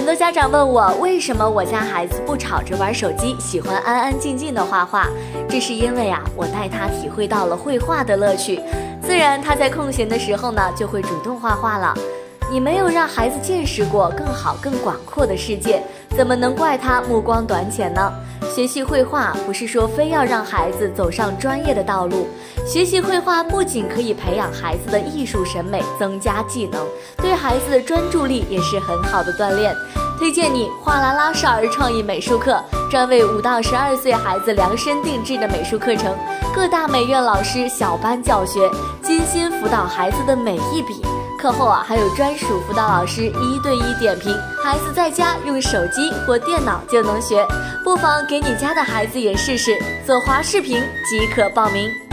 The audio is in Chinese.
很多家长问我，为什么我家孩子不吵着玩手机，喜欢安安静静的画画？这是因为啊，我带他体会到了绘画的乐趣，自然他在空闲的时候呢，就会主动画画了。你没有让孩子见识过更好、更广阔的世界，怎么能怪他目光短浅呢？学习绘画不是说非要让孩子走上专业的道路，学习绘画不仅可以培养孩子的艺术审美，增加技能，对孩子的专注力也是很好的锻炼。推荐你画啦啦少儿创意美术课，专为五到十二岁孩子量身定制的美术课程，各大美院老师小班教学，精心辅导孩子的每一笔。课后啊，还有专属辅导老师一对一点评，孩子在家用手机或电脑就能学，不妨给你家的孩子也试试。左滑视频即可报名。